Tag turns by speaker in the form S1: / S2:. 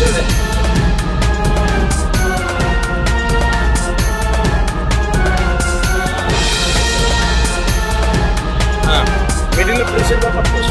S1: 미쳤네. Medina precisa da patrocínio.